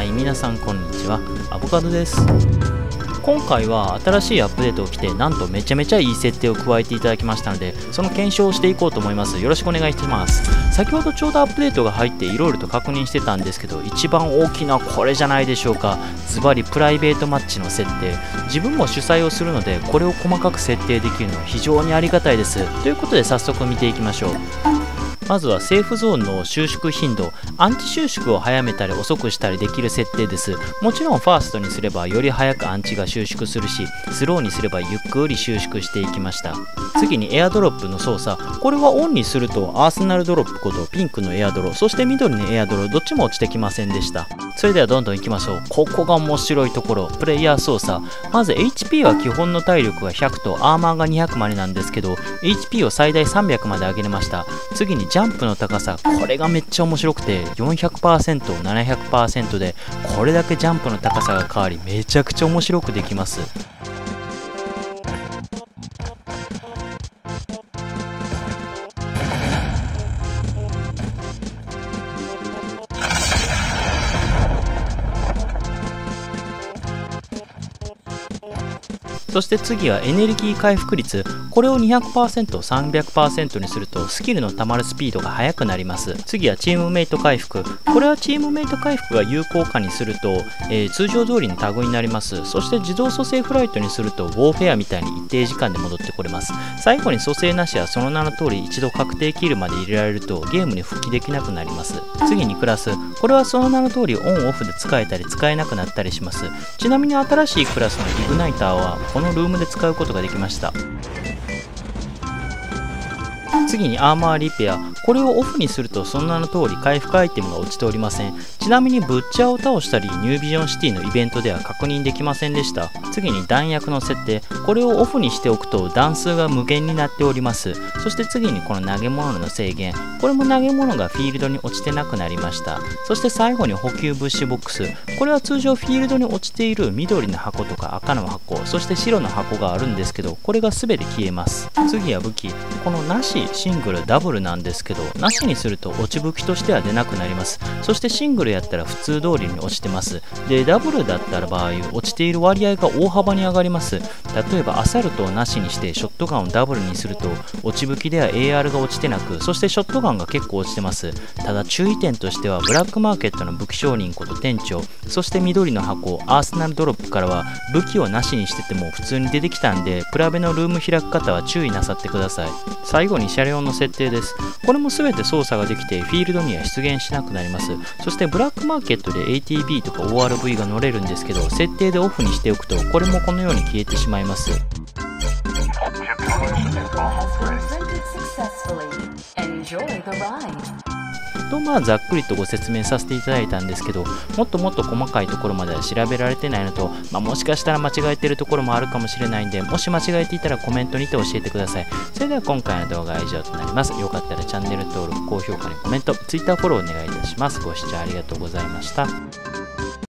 はい皆さんこんにちは。アボカドです。今回は新しいアップデートを来てなんとめちゃめちゃいい設定を加えていただきましたのでその検証をしていこうと思います。よろしくお願いします。先ほどちょうどアップデートが入っていろいろと確認してたんですけど一番大きなこれじゃないでしょうか。ズバリプライベートマッチの設定。自分も主催をするのでこれを細かく設定できるのは非常にありがたいです。ということで早速見ていきましょう。まずはセーフゾーンの収縮頻度アンチ収縮を早めたり遅くしたりできる設定です。もちろんファーストにすればより早くアンチが収縮するしスローにすればゆっくり収縮していきました。次にエアドロップの操作。これはオンにするとアーセナルドロップことピンクのエアドロそして緑のエアドロどっちも落ちてきませんでした。それではどんどんいきましょう。ここが面白いところ。プレイヤー操作。まず HP は基本の体力が100とアーマーが200までなんですけど HP を最大300まで上げれました。次にジャンプの高さ。これがめっちゃ面白くて 400%700% でこれだけジャンプの高さが変わりめちゃくちゃ面白くできます。そして次はエネルギー回復率。これを 200%300% にするとスキルの溜まるスピードが速くなります。次はチームメイト回復。これはチームメイト回復が有効化にすると、えー、通常通りのタグになります。そして自動蘇生フライトにするとウォーフェアみたいに一定時間で戻ってこれます。最後に蘇生なしはその名の通り一度確定キルまで入れられるとゲームに復帰できなくなります。次にクラス。これはその名の通りオンオフで使えたり使えなくなったりします。ちなみに新しいクラスのイグナイターはこのルームで使うことができました。次にアーマーリペア。これをオフにするとその名の通り回復アイテムが落ちておりません。ちなみにブッチャーを倒したりニュービジョンシティのイベントでは確認できませんでした。次に弾薬の設定。これをオフにしておくと弾数が無限になっております。そして次にこの投げ物の制限。これも投げ物がフィールドに落ちてなくなりました。そして最後に補給物資ボックス。これは通常フィールドに落ちている緑の箱とか赤の箱そして白の箱があるんですけどこれが全て消えます。次は武器。このなしシングルダブルなんですけどなしにすると落ち武器としては出なくなります。そしてシングルやったら普通通りに落ちてます。でダブルだったら場合落ちている割合が大幅に上がります。例えばアサルトをなしにしてショットガンをダブルにすると落ち武器では AR が落ちてなくそしてショットガンが結構落ちてます。ただ注意点としてはブラックマーケットの武器商人こと店長そして緑の箱アーセナルドロップからは武器をなしにしてても普通に出てきたんでプラベのルーム開く方は注意なさってください。最後に車両の設定です。これも全て操作ができてフィールドには出現しなくなります。そしてブラックマーケットで ATB とか ORV が乗れるんですけど設定でオフにしておくとこれもこのように消えてしまいます。とまあざっくりとご説明させていただいたんですけどもっともっと細かいところまでは調べられてないのと、まあ、もしかしたら間違えてるところもあるかもしれないんでもし間違えていたらコメントにて教えてください。それでは今回の動画は以上となります。よかったらチャンネル登録高評価にコメント Twitter フォローお願いいたします。ご視聴ありがとうございました。